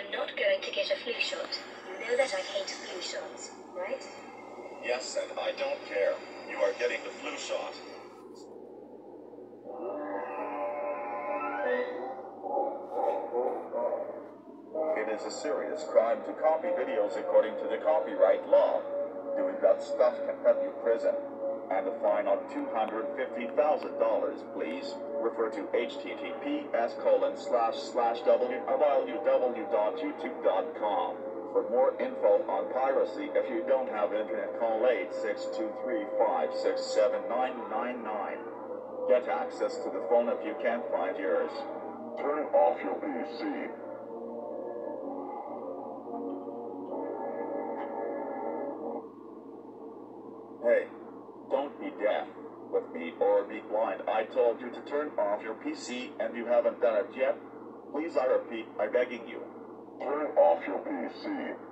I'm not going to get a flu shot. You know that I hate flu shots, right? Yes, and I don't care. You are getting the flu shot. It is a serious crime to copy videos according to the copyright law. Doing that stuff can put you in prison. And a fine of $250,000, please. Refer to https colon slash slash www.youtube.com. For more info on piracy, if you don't have internet, call 862356799. Get access to the phone if you can't find yours. Turn off your PC. Hey, I told you to turn off your PC and you haven't done it yet. Please, I repeat, I'm begging you. Turn off your PC.